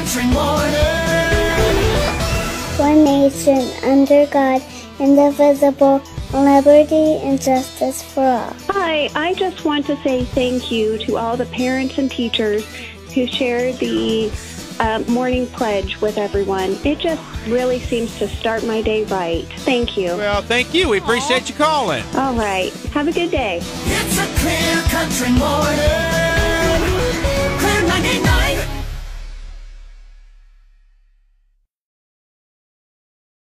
country morning. One nation under God, indivisible, liberty and justice for all. Hi, I just want to say thank you to all the parents and teachers who share the uh, morning pledge with everyone. It just really seems to start my day right. Thank you. Well, thank you. We appreciate you calling. All right. Have a good day. It's a clear country morning.